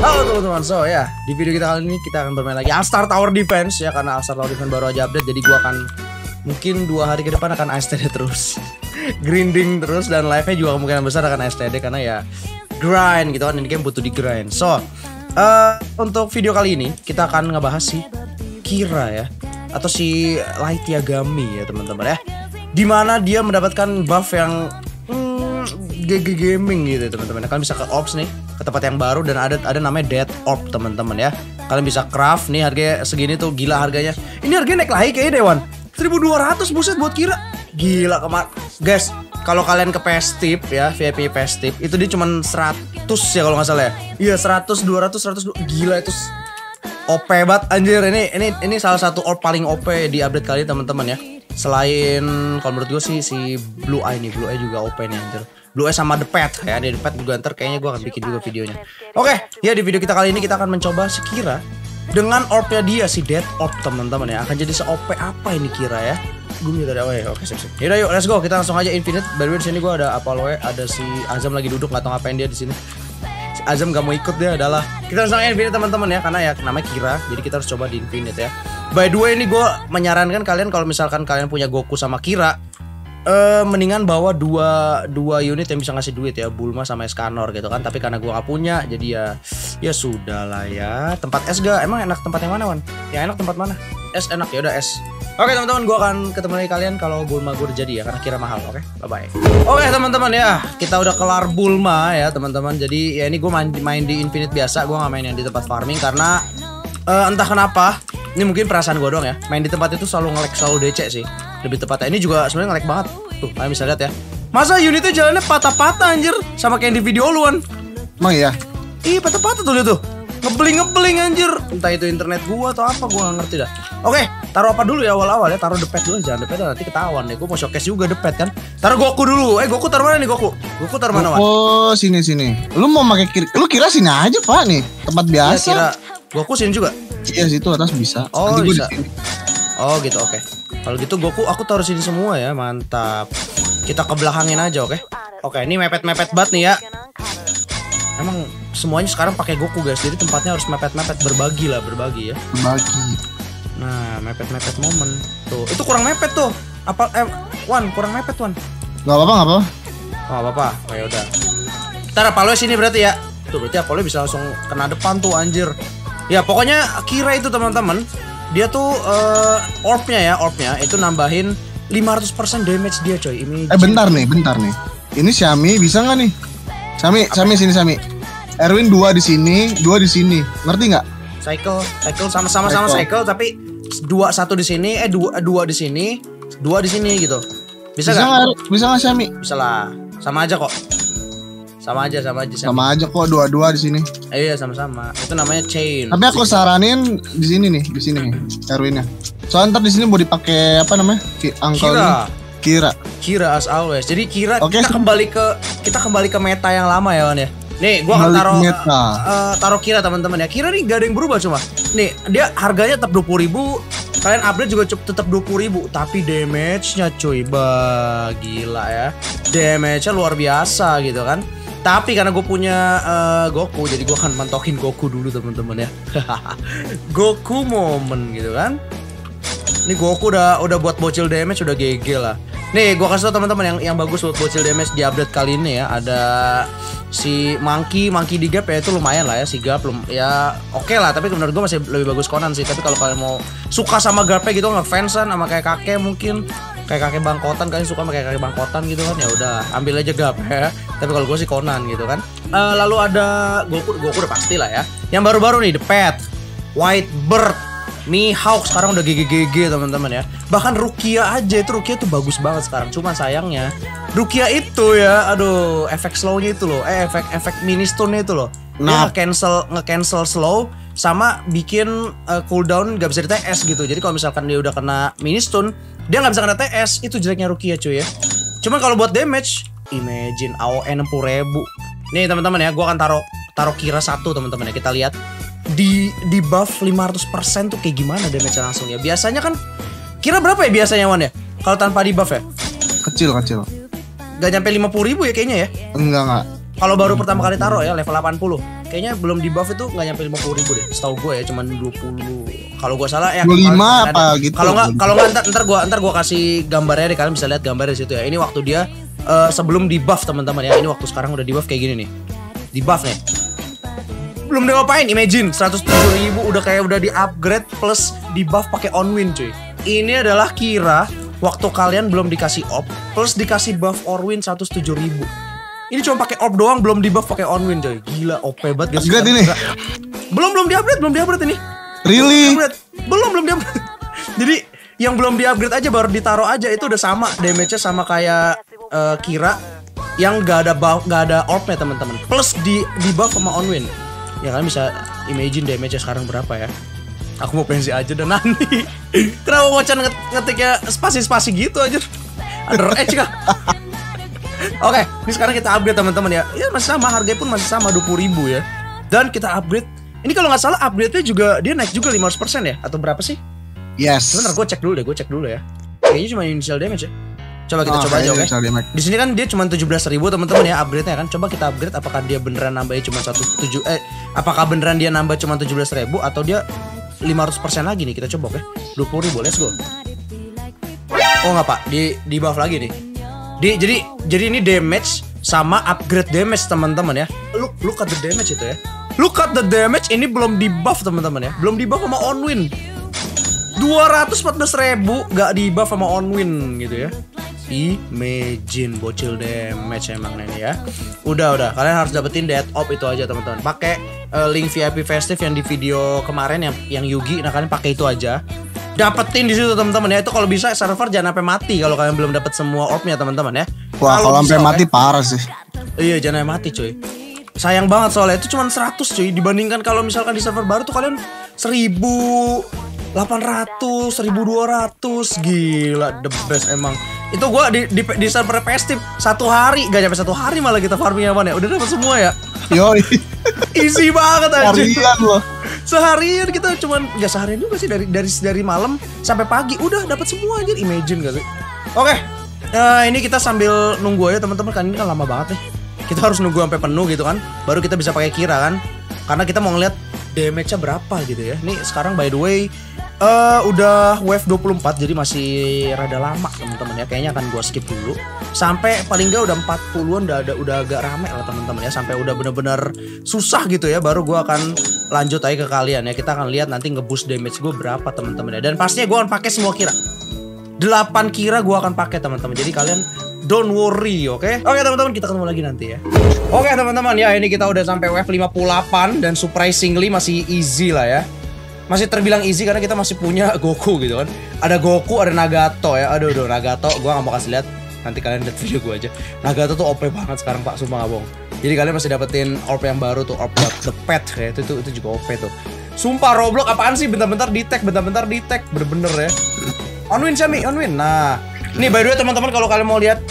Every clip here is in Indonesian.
Halo teman-teman, so ya di video kita kali ini kita akan bermain lagi Alstar Tower Defense ya karena Alstar Tower Defense baru aja update jadi gua akan mungkin dua hari ke depan akan ASTD terus. Grinding terus dan live-nya juga kemungkinan besar akan ASTD karena ya grind gitu kan ini game butuh di grind so uh, untuk video kali ini kita akan ngebahas si Kira ya atau si Light Yagami ya teman-teman ya. Di mana dia mendapatkan buff yang hmm, GG gaming gitu teman-teman. Kalian bisa ke ops nih ke tempat yang baru dan ada ada namanya dead orb teman-teman ya. Kalian bisa craft nih harganya segini tuh gila harganya. Ini harganya naik lagi kayaknya Dewan. 1200 buset buat kira. Gila kemar guys kalau kalian ke Pestip ya VIP Pestip itu dia cuma 100 ya kalau nggak salah ya. Iya 100 200 100 gila itu OP banget anjir. Ini ini ini salah satu orb paling OP di update kali teman-teman ya. Selain kalau menurut gue sih si Blue Eye nih Blue Eye juga OP nih anjir Blue Eye sama The Pet. Ya The Pet juga ntar kayaknya gue akan bikin juga videonya. Oke ya di video kita kali ini kita akan mencoba sekira dengan orbnya dia si Dead Orb teman-teman ya. Akan jadi se-OP apa ini kira ya? Gue minta ada ya oke sip sip. Yaudah yuk let's go. Kita langsung aja infinite. By the way di sini gue ada Apollo ada si Azam lagi duduk nggak tahu ngapain dia di sini. Si Azam gak mau ikut dia adalah kita langsung aja infinite teman-teman ya karena ya namanya Kira jadi kita harus coba di infinite ya. By the way ini gue menyarankan kalian kalau misalkan kalian punya Goku sama Kira eh mendingan bawa dua dua unit yang bisa ngasih duit ya Bulma sama Escanor gitu kan tapi karena gua gak punya jadi ya ya sudah lah ya tempat es gak emang enak tempat yang mana wan yang enak tempat mana es enak ya udah es Oke teman-teman, gue akan ketemu lagi kalian kalau Bulma gue jadi ya karena kira mahal. Oke, bye bye. Oke teman-teman ya, kita udah kelar Bulma ya teman-teman. Jadi ya ini gue main, main di Infinite biasa, gue nggak main yang di tempat farming karena eh, entah kenapa. Ini mungkin perasaan gue doang ya. Main di tempat itu selalu ngelek selalu DC sih. Lebih tepatnya ini juga sebenarnya ngelek banget. Tuh, kalian bisa lihat ya. Masa unitnya jalannya patah-patah anjir sama kayak di video luan. Emang iya? Ih patah-patah tuh lihat tuh Ngebeling ngebeling anjir Entah itu internet gua atau apa gua gak ngerti dah Oke taruh apa dulu ya awal-awal ya Taruh depet dulu jangan depet nanti ketahuan deh Gua mau showcase juga depet kan Taruh Goku dulu Eh Goku taruh mana nih Goku Goku taruh mana? Oh sini sini. Lu mau pakai kiri? Lu kira sini aja pak nih tempat Ya, biasa. kira Goku sini juga Iya situ atas bisa. Oh, Nanti gua bisa. Oh gitu oke Kalau gitu Goku aku taruh sini semua ya Mantap Kita kebelakangin aja oke Oke ini mepet-mepet banget nih ya Emang semuanya sekarang pakai Goku guys Jadi tempatnya harus mepet-mepet Berbagi lah berbagi ya Berbagi. Nah, mepet-mepet momen. Tuh, itu kurang mepet tuh. Apa eh Wan, kurang mepet Wan. Gak apa-apa gak apa-apa. Oh, apa-apa. Oh, ya udah. Ntar Apollo sini berarti ya. Tuh, berarti Apollo bisa langsung kena depan tuh anjir. Ya, pokoknya Kira itu teman-teman, dia tuh eh, orbnya ya, orbnya itu nambahin 500% damage dia coy. Ini Eh bentar nih, bentar nih. Ini Xiaomi bisa nggak nih? Xiaomi, Xiaomi sini Xiaomi. Erwin dua di sini, dua di sini. Ngerti nggak? cycle, cycle sama-sama sama cycle tapi dua satu di sini, eh dua dua di sini, dua di sini gitu. Bisa nggak? Bisa nggak Xiaomi? Bisa lah. Sama aja kok. Sama aja, sama aja. Sama. Sama aja kok dua-dua di sini. Eh, iya, sama-sama. Itu namanya chain. Tapi aku saranin di sini nih, di sini nih, Erwinnya. Soalnya ntar di sini mau dipakai apa namanya? Ki angkel Kira. Kira. Kira as always. Jadi kira Oke. kita kembali ke kita kembali ke meta yang lama ya, Wan ya. Nih, gua akan taruh meta. eh, taruh kira teman-teman ya. Kira nih gak ada yang berubah cuma. Nih, dia harganya tetap 20.000 Kalian upgrade juga tetap 20.000 tapi damage-nya cuy, bah, gila ya. Damage-nya luar biasa gitu kan. Tapi karena gue punya eh, Goku, jadi gue akan mantokin Goku dulu teman-teman ya. Goku moment gitu kan. Ini Goku udah udah buat bocil damage udah GG lah. Nih, gua kasih tau teman-teman yang yang bagus buat bocil damage di update kali ini ya. Ada si Monkey, Monkey di Gap ya itu lumayan lah ya si Gap lum ya oke lah tapi menurut gua masih lebih bagus Conan sih. Tapi kalau kalian mau suka sama Gapnya gitu ngefansan sama kayak kakek mungkin kayak kakek bangkotan kalian suka kayak kakek bangkotan gitu kan ya udah ambil aja Gap ya. Tapi kalau gue sih Conan gitu kan. Eh, lalu ada Goku, Goku udah pasti lah ya. Yang baru-baru nih The Pet, White Bird, Mihawk sekarang udah GGGG teman-teman ya. Bahkan Rukia aja itu Rukia tuh bagus banget sekarang. Cuma sayangnya Rukia itu ya, aduh, efek slownya itu loh. Eh, efek efek mini stone itu loh. Nah. nge-cancel nge-cancel slow sama bikin uh, cooldown gak bisa di TS gitu. Jadi kalau misalkan dia udah kena mini stone, dia nggak bisa kena TS. Itu jeleknya Rukia cuy ya. Cuman kalau buat damage, imagine AOE 60 ribu. Nih teman-teman ya, gua akan taruh taruh kira satu teman-teman ya. Kita lihat di di buff 500% tuh kayak gimana damage langsung ya. Biasanya kan kira berapa ya biasanya Wan ya? Kalau tanpa di buff ya? Kecil kecil. Gak nyampe 50 ribu ya kayaknya ya. Enggak enggak. Kalau baru pertama kali taruh ya level 80. kayaknya belum di buff itu nggak nyampe 50 ribu deh. Setahu gue ya cuman 20. Kalau gue salah ya 25 kalau- apa gitu. Kalau nggak kalau nggak ntar, ntar gue ntar gue kasih gambarnya deh kalian bisa lihat gambarnya di situ ya. Ini waktu dia eh, sebelum di buff teman-teman ya. Ini waktu sekarang udah di buff kayak gini nih. Di buff nih. Belum dia ngapain? Imagine 107 ribu udah kayak udah di upgrade plus di buff pakai on win cuy. Ini adalah kira waktu kalian belum dikasih op plus dikasih buff or win 107 ribu. Ini cuma pakai op doang belum di buff pakai on win coy. Gila OP banget guys. Ini? Belum belum di upgrade, belum di upgrade ini. Really? Belum belum. Jadi yang belum di upgrade aja baru ditaruh aja itu udah sama damage-nya sama kayak eh, Kira yang gak ada buff, gak ada orbnya teman-teman. Plus di di buff sama on win. Ya kalian bisa imagine damage-nya sekarang berapa ya. Aku mau pensi aja dan nanti. Kenapa Wacan nget ngetiknya spasi-spasi gitu aja? Ada edge kah? Oke, ini sekarang kita upgrade teman-teman ya. Ya masih sama, harganya pun masih sama 20.000 ribu ya. Dan kita upgrade. Ini kalau nggak salah upgrade-nya juga dia naik juga 500% ya atau berapa sih? Yes. Sebentar gue cek dulu deh, gue cek dulu ya. Kayaknya cuma initial damage ya. Coba kita Oh, coba aja oke. damage. Di sini kan dia cuma 17.000 ribu teman-teman ya upgrade-nya kan. Coba kita upgrade apakah dia beneran nambahnya cuma 17 eh apakah beneran dia nambah cuma 17.000 ribu atau dia 500% lagi nih kita coba oke. 20.000 ribu let's go. Oh nggak pak, di di buff lagi nih. Di jadi jadi ini damage sama upgrade damage teman-teman ya. Look look at the damage itu ya. Look at the damage ini belum di buff teman-teman ya. Belum di buff sama on win. 214 ribu gak di buff sama on win gitu ya. Imagine bocil damage emang ini ya. Udah udah kalian harus dapetin dead op itu aja teman-teman. Pakai eh, link VIP festive yang di video kemarin yang yang Yugi. Nah kalian pakai itu aja. Dapetin di situ teman-teman ya. Itu kalau bisa server jangan sampai mati kalau kalian belum dapet semua orbnya teman-teman ya. Wah, kalau sampai mati parah sih. Iya jangan sampai mati cuy Sayang banget soalnya. Itu cuma 100 cuy. Dibandingkan kalau misalkan di server baru tuh kalian 1000 800 1200 Gila the best emang. Itu gua di, di, di server festive Satu hari. Gak nyampe satu hari malah kita farming apa ya. Udah dapat semua ya? Yo, Easy banget aja harian loh. Seharian kita cuman Gak seharian juga sih. Dari dari dari malam sampai pagi. Udah dapat semua aja Imagine gak sih? Oke. Eh, Ini kita sambil nunggu aja teman-teman. Kan ini kan lama banget nih Kita harus nunggu sampai penuh gitu kan Baru kita bisa pakai kira kan. Karena kita mau ngeliat damage-nya berapa gitu ya. Ini sekarang by the way eh udah wave 24 jadi masih rada lama teman-teman ya. Kayaknya akan gua skip dulu. Sampai paling nggak udah 40-an udah udah agak rame lah teman-teman ya. Sampai udah bener-bener susah gitu ya baru gua akan lanjut aja ke kalian ya. Kita akan lihat nanti ngeboost damage gue berapa teman-teman ya. Dan pastinya gua akan pakai semua kira. 8 kira gua akan pakai teman-teman. Jadi kalian don't worry oke oke teman-teman kita ketemu lagi nanti ya oke teman-teman ya ini kita udah sampai wave 58 dan surprisingly masih easy lah ya masih terbilang easy karena kita masih punya Goku gitu kan. Ada Goku, ada Nagato ya. Aduh, aduh Nagato gua nggak mau kasih lihat. Nanti kalian lihat video gua aja. Nagato tuh OP banget sekarang Pak, sumpah bohong. Jadi kalian masih dapetin orb yang baru tuh, buat the pet ya. Itu, itu itu juga OP tuh. Sumpah Roblox apaan sih? Bentar-bentar di tag, bentar-bentar di tag. Bener-bener ya. On win Xiaomi, on win. Nah, ini by the way teman-teman kalau kalian mau lihat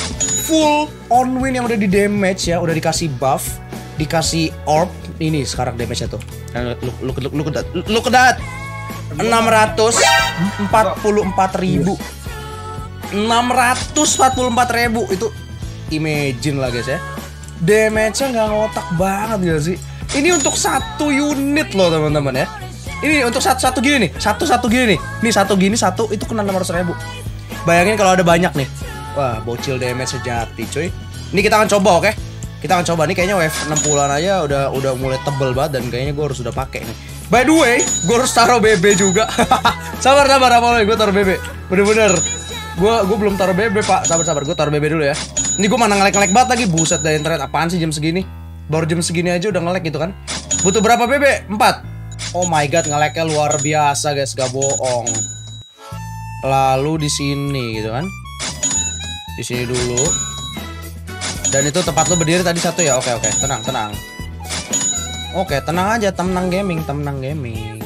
full on win yang udah di damage ya, udah dikasih buff, dikasih orb. Ini sekarang damage-nya tuh. Nah, Lu lu lu lu kedat. Lu kedat. 644 ribu 644 ribu itu imagine lah guys ya damage-nya nggak ngotak banget gak sih ini untuk satu unit loh teman-teman ya ini untuk satu satu gini nih satu satu gini nih ini satu gini satu itu kena 600 ribu bayangin kalau ada banyak nih. Wah bocil damage sejati cuy. Ini kita akan coba oke? Kita akan coba. Nih kayaknya wave 60-an aja udah udah mulai tebel banget dan kayaknya gue harus udah pakai nih. By the way gue harus taruh BB juga. Sabar sabar apa gue taruh BB bener-bener. Gue gue belum taruh BB pak. Sabar sabar. Gue taruh BB dulu ya. Ini gue mana ngelek ngelek banget lagi. Buset dari internet apaan sih jam segini? Baru jam segini aja udah ngelek gitu kan. Butuh berapa BB 4 oh my god ngeleknya luar biasa guys. Gak bohong lalu di sini gitu kan? Di sini dulu. Dan itu tempat lo berdiri tadi satu ya? Oke oke. Tenang tenang. Oke tenang aja. Tenang gaming tenang gaming.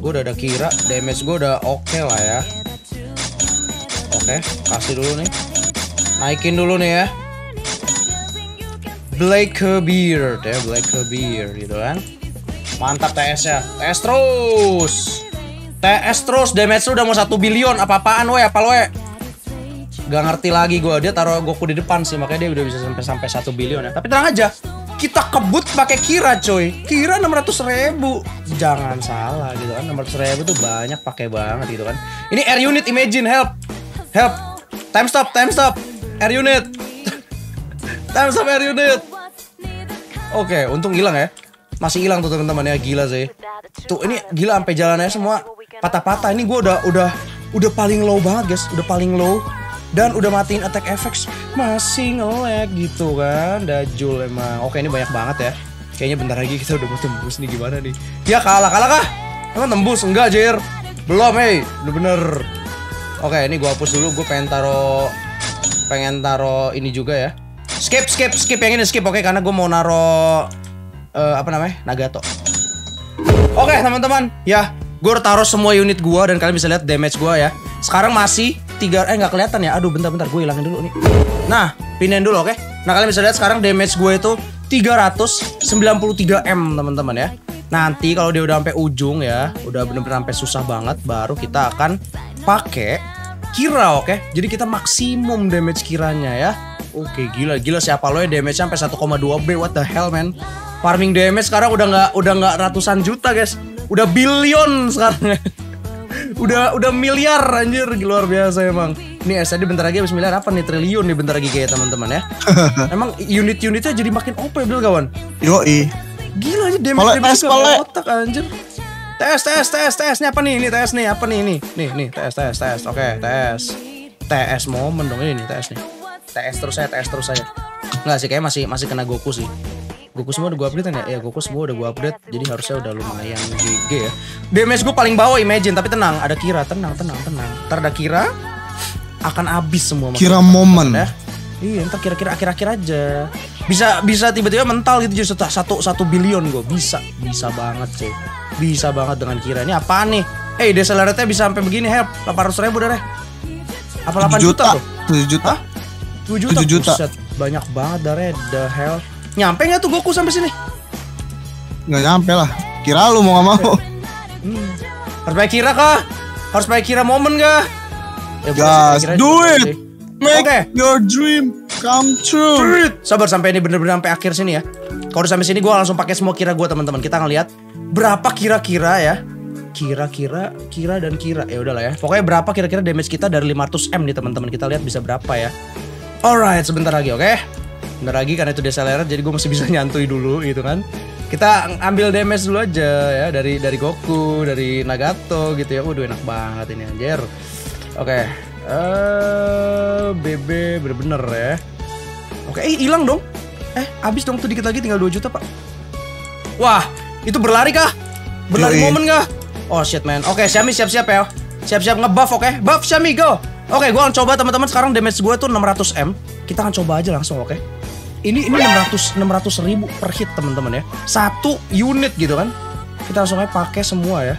Gue udah ada kira. Damage gue udah oke lah ya. Oke kasih dulu nih. Naikin dulu nih ya. Black Beard ya Black Beard gitu kan. Mantap TS nya TS terus TS terus damage lu udah mau satu billion. Apa-apaan we apa lo Gak ngerti lagi gue dia taruh Goku di depan sih makanya dia udah bisa sampai sampai satu billion ya. Tapi tenang aja kita kebut pakai kira coy. Kira 600 ribu. Jangan salah gitu kan 600 ribu tuh banyak pakai banget gitu kan. Ini air unit imagine help. Help. Time stop time stop. Air unit. Time stop air unit. Oke untung hilang ya. Masih hilang tuh teman-teman ya gila sih. Tuh ini gila sampai jalannya semua patah-patah ini gue udah udah udah paling low banget guys. Udah paling low. Dan udah matiin attack effects masih nge-lag gitu kan Dajul emang. Oke ini banyak banget ya. Kayaknya bentar lagi kita udah mau tembus nih gimana nih? Ya kalah kalah kah? Emang tembus? Enggak Jir. Belum hei udah bener. Oke ini gua hapus dulu. Gue pengen taro pengen taro ini juga ya. Skip skip skip. Yang ini skip oke. Karena gue mau naro eh, apa namanya? Nagato. Oke teman-teman, ya gue taruh semua unit gue dan kalian bisa lihat damage gue ya. Sekarang masih tiga, eh nggak kelihatan ya. Aduh bentar-bentar gue hilangin dulu nih. Nah, pinin dulu oke. Nah kalian bisa lihat sekarang damage gue itu 393 m teman-teman ya. Nanti kalau dia udah sampai ujung ya, udah bener-bener sampai susah banget, baru kita akan pakai kira oke. Jadi kita maksimum damage kiranya ya. Oke gila gila siapa lo ya damage sampai 1,2 b what the hell man. Farming damage sekarang udah nggak udah nggak ratusan juta guys, udah billion sekarang. udah udah miliar anjir luar biasa emang. Nih SAD bentar lagi habis miliar apa nih triliun nih bentar lagi kayak teman-teman ya. emang unit-unitnya jadi makin OP bener kawan. Yoi. Gila aja damage damage tes, juga otak anjir. Tes tes tes tes ini apa nih? Ini tes nih apa nih ini? Nih nih tes tes tes. Oke, tes. TS momen dong ini nih TS nih. TS terus saya, TS terus saya. Enggak sih kayak masih masih kena Goku sih. Goku semua udah gue update ya? Ya Goku semua udah gue update Jadi harusnya udah lumayan GG ya Damage gue paling bawah imagine Tapi tenang ada Kira Tenang tenang tenang Ntar ada Kira Akan habis semua Kira momen. ya Iya ntar kira-kira akhir-akhir aja Bisa bisa tiba-tiba mental gitu jadi satu, satu, satu billion gue Bisa Bisa banget sih Bisa banget dengan Kira Ini apaan nih Eh deselerate bisa sampai begini help 800 ribu dah deh Apa 8 7 juta, juta. tuh 7 juta. Hah? 7 juta? 7 juta. Buset, banyak banget dah Red. The hell Nyampe gak tuh Goku sampai sini? Nggak nyampe lah. Kira lu mau nggak mau. Hmm. Harus pakai kira kah? Harus pakai kira momen kah? Ya, Gas, do it. sih. Make Oke. your dream come true. Treat. Sabar sampai ini bener-bener sampai akhir sini ya. Kalau udah sampai sini gue langsung pakai semua kira gue teman-teman. Kita ngeliat berapa kira-kira ya. Kira-kira, kira dan kira. Ya udahlah ya. Pokoknya berapa kira-kira damage kita dari 500 m nih teman-teman. Kita lihat bisa berapa ya. Alright, sebentar lagi oke. Bentar lagi karena itu decelerator jadi gue masih bisa nyantui dulu gitu kan. Kita ambil damage dulu aja ya dari dari Goku, dari Nagato gitu ya. Waduh enak banget ini anjir. Oke. Eh BB bener-bener ya. Oke, eh hilang dong. Eh, habis dong tuh dikit lagi tinggal 2 juta, Pak. Wah, itu berlari kah? Berlari Yoi. momen kah? Oh shit man. Oke, Xiaomi siap-siap ya. Siap-siap ngebuff oke. Buff Xiaomi go. Oke, gua akan coba teman-teman sekarang damage gue tuh 600 M. Kita akan coba aja langsung oke. Ini ini 600 600 ribu per hit teman-teman ya. Satu unit gitu kan. Kita langsung aja pakai semua ya.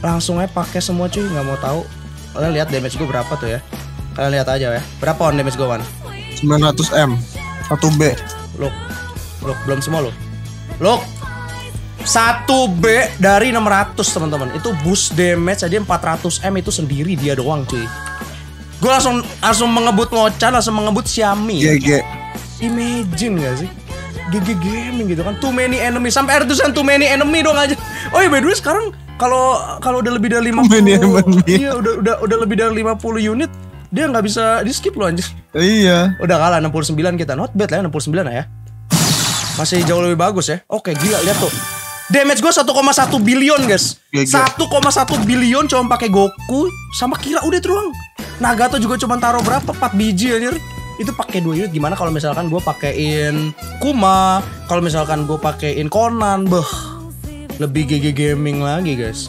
Langsung aja pakai semua cuy, nggak mau tahu. Kalian lihat damage gue berapa tuh ya. Kalian lihat aja ya. Berapa on damage gue, Wan? 900 M. 1 B. Look, look belum semua loh. Look, 1B dari 600 teman-teman. Itu boost damage aja 400 M itu sendiri dia doang cuy. Gue langsung langsung mengebut ngocan, langsung mengebut Xiaomi. GG. Imagine gak sih? GG gaming gitu kan. Too many enemy sampai ada tulisan too many enemy dong aja. Oh iya by the way sekarang kalau kalau udah lebih dari 50 many enemy. Iya, udah udah udah lebih dari 50 unit dia nggak bisa di skip loh anjir. Iya. Udah kalah 69 kita. Not bad lah ya 69 lah ya. Masih jauh lebih bagus ya. Oke, gila lihat tuh. Damage gue 1,1 billion, guys. GG. 1,1 billion cuma pakai Goku sama Kira udah itu doang. Nagato juga cuma taruh berapa? 4 biji anjir. Itu pakai dua unit gimana kalau misalkan gue pakein Kuma, kalau misalkan gue pakein Conan, beh lebih GG gaming lagi guys.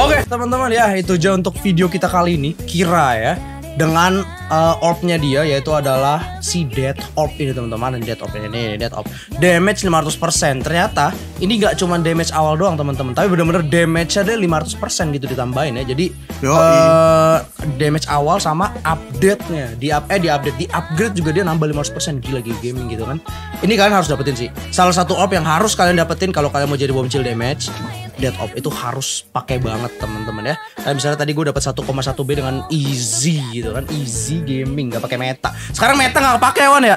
Oke teman-teman ya itu aja untuk video kita kali ini Kira ya dengan uh, orbnya dia yaitu adalah si Dead Orb ini teman-teman. Dan Dead Orb ini nih Dead Orb. Damage 500% ternyata ini nggak cuma damage awal doang teman-teman. Tapi bener-bener damage nya dia 500% gitu ditambahin ya. Jadi eh, damage awal sama update-nya. Di up eh di update di upgrade juga dia nambah 500% gila gila gaming gitu kan. Ini kalian harus dapetin sih. Salah satu orb yang harus kalian dapetin kalau kalian mau jadi bomcil damage Dead Orb itu harus pakai banget teman-teman ya. Kayak misalnya tadi gue dapat 1,1 B dengan easy gitu kan, easy gaming nggak pakai meta. Sekarang meta nggak pakai Wan ya.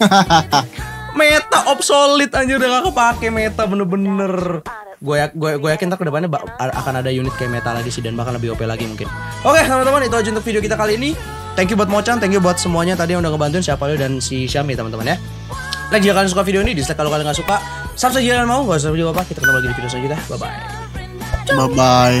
Meta obsolete anjir udah gak kepake meta bener-bener. Gue ya, gue gue yakin ntar ke depannya akan ada unit kayak meta lagi sih dan bahkan lebih OP lagi mungkin. Oke teman-teman itu aja untuk video kita kali ini. Thank you buat Mocan, thank you buat semuanya tadi yang udah ngebantuin siapa lu dan si Syami teman-teman ya. Like jika kalian suka video ini, dislike kalau kalian gak suka. Sam sejalan mau gak usah jawab apa kita ketemu lagi di video selanjutnya. Bye bye. Bye bye.